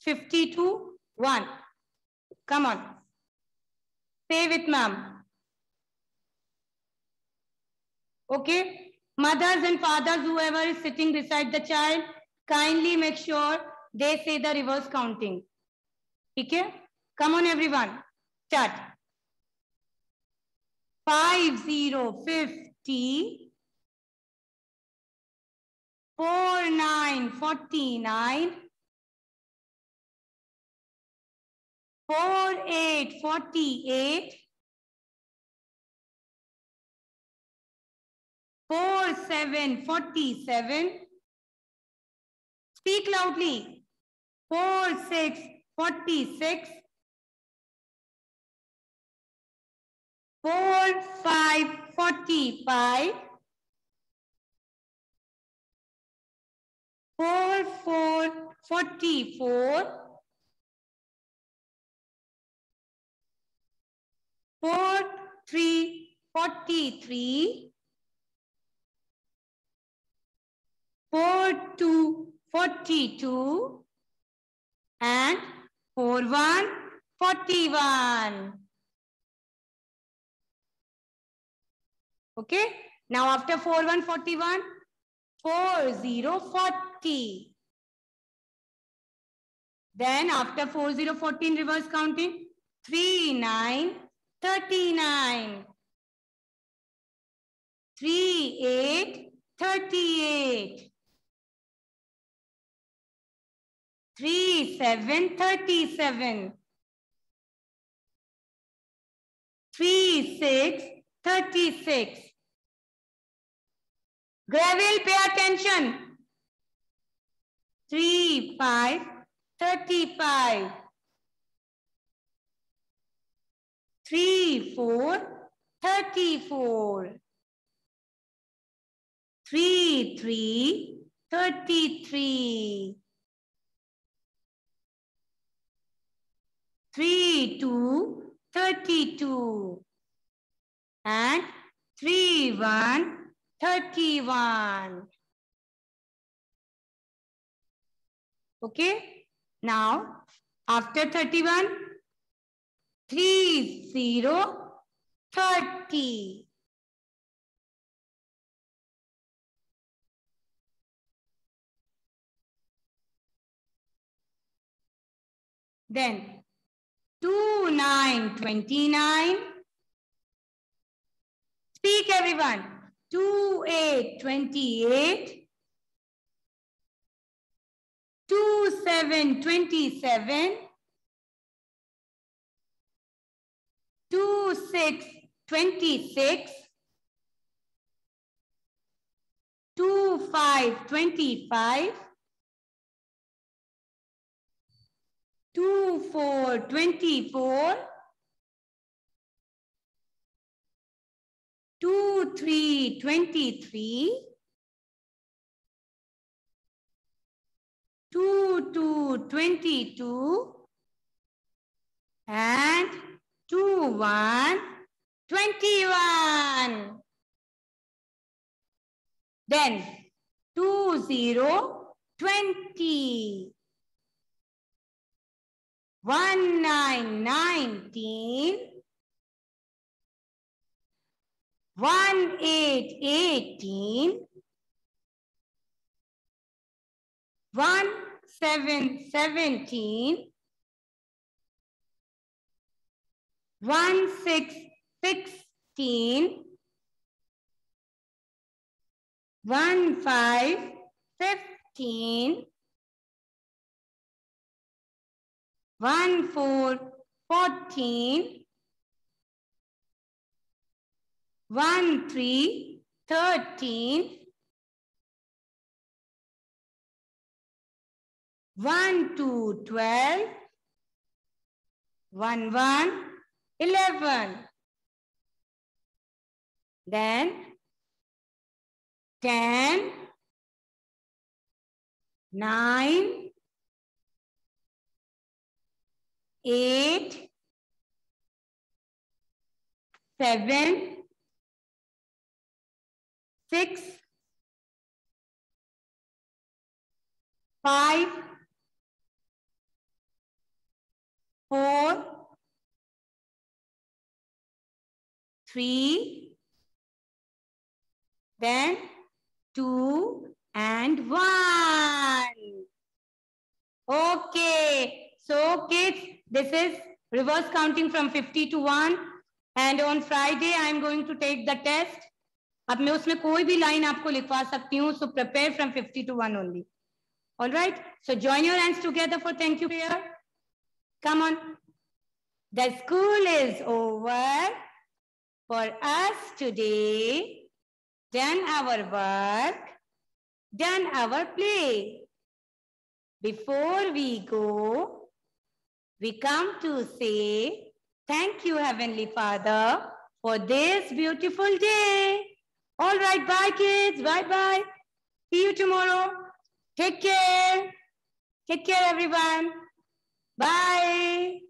52, 1. Come on. Say with ma'am. Okay. Mothers and fathers, whoever is sitting beside the child, kindly make sure they say the reverse counting. Okay? Come on, everyone. Start. 5, 0, 50. 4, 9, 49. 4, 8, 48. 4, 7, 47. Speak loudly. 4, 6, 46. 4, 5, 45. 4, 4, 44. 4, 3, 43. 4, 2, 42. And 4, 1, 41. Okay. Now after 4, 1, 41, 4, 0, 40. Then after 4, 0, 14, reverse counting. 3, 9, 39. 3, 8, 38. 3, 7, 37. 3, 6, 36. Gravel, pay attention. 3, 5, 35. 3, 4, 34. 3, 3, 33. 3, 2, 32. And 3, 1, 31. Okay. Now, after 31, 3, 0, 30. Then 2, 9, 29. Speak everyone. 2, 8, 28. 2, 7, 27. 2, 6, 26. 2, 5, 25. 2, 4, 24. 2, 3, 23. 2, 2, 22. And 2, 1, 21. Then 2, 0, 20. 1, 9, 19. 1, 8, 18. 1, 7, 17. 1, 6, 16. 1, 5, 15. 1, 4, 14. 1, 3, 13. 1, 2, 12. 1, 1, 11. Then 10, 9, 8, 7, 6, 5, three, then two and one. Okay, so kids, this is reverse counting from 50 to 1 and on Friday I am going to take the test. अब मैं उसमें कोई भी line आपको लिखवा सकती हूँ so prepare from 50 to 1 only. All right, so join your hands together for thank you prayer. Come on. The school is over for us today. Done our work, done our play. Before we go, we come to say, thank you, Heavenly Father, for this beautiful day. All right, bye, kids. Bye-bye. See you tomorrow. Take care. Take care, everyone. Bye.